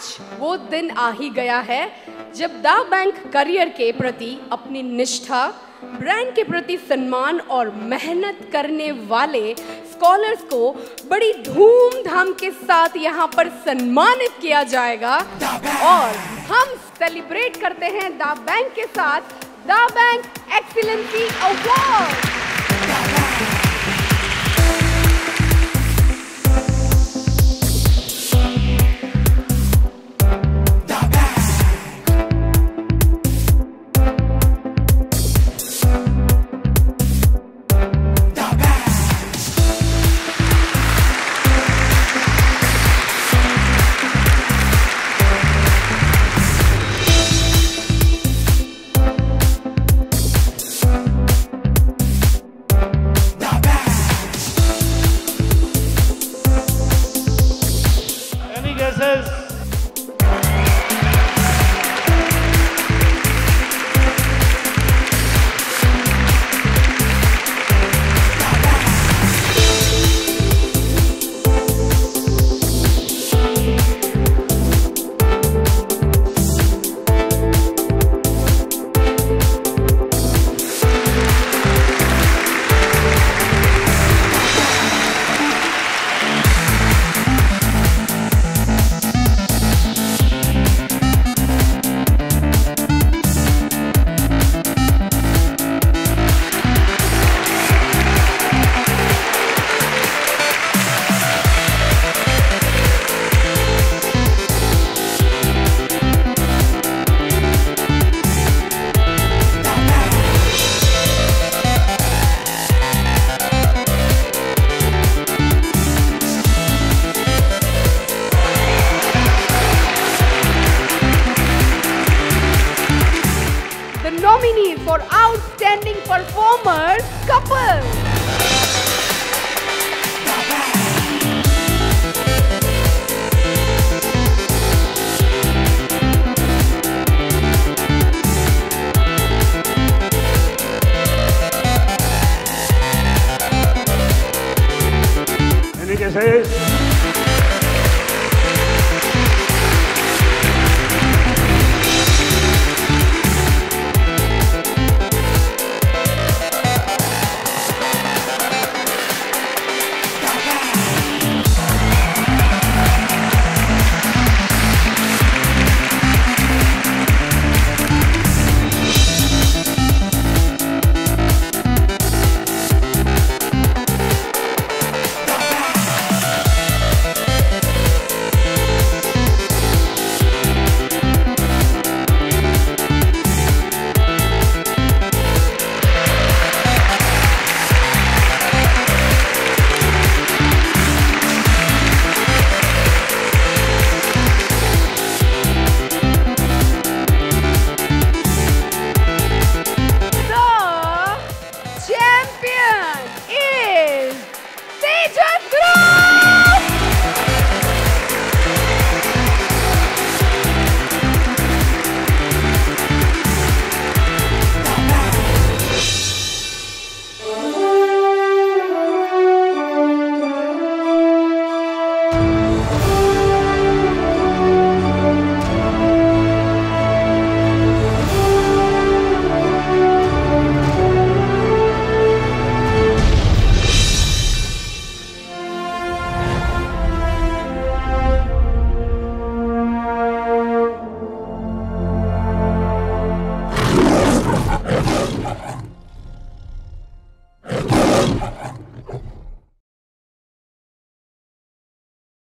आज वो दिन आ ही गया है जब दा बैंक करियर के प्रति अपनी निष्ठा ब्रांड के प्रति सम्मान और मेहनत करने वाले स्कॉलर्स को बड़ी धूमधाम के साथ यहाँ पर सम्मानित किया जाएगा। और हम सेलिब्रेट करते हैं द बैंक के साथ। The bank excellency award nominee for Outstanding Performer Couple. And it